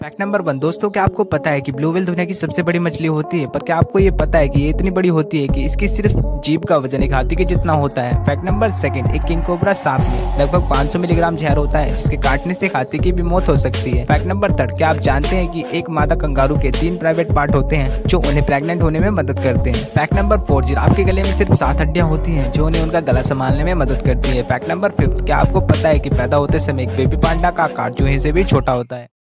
Fact number one दोस्तों, क्या आपको पता है कि ब्लू व्हेल दुनिया की सबसे बड़ी मछली होती है? पर क्या आपको ये पता है कि ये इतनी बड़ी होती है कि इसकी सिर्फ़ जीप का वज़न, एक हाथी के जितना होता है? फैक्ट नंबर सेकंड एक किंग कोबरा सांप में लगभग 500 मिलीग्राम जहर होता है, जिसके काटने से हाथी की भी मौत हो सकती है। फैक्ट नंबर थर्ड क्या आप जानते हैं की एक मादा कंगारू के तीन प्राइवेट पार्ट होते हैं, जो उन्हें प्रेगनेंट होने में मदद करते हैं? फैक्ट नंबर फोर जी, आपके गले में सिर्फ़ सात हड्डियाँ होती है, जो उन्हें उनका गला संभालने में मदद करती है। फैक्ट नंबर फिफ्थ क्या आपको पता है की पैदा होते समय एक बेबी पांडा का आकार चूहे से भी छोटा होता है?